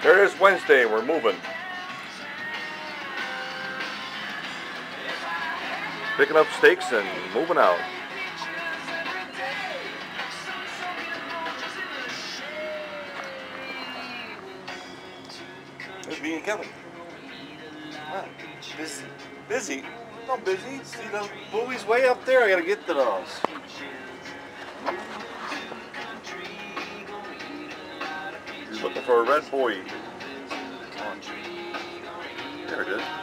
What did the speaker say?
There it is Wednesday, we're moving. Picking up stakes and moving out. There's me and. What? Busy. Busy? Not busy. See the buoy's way up there. I gotta get to those. Looking for a red buoy. There it is.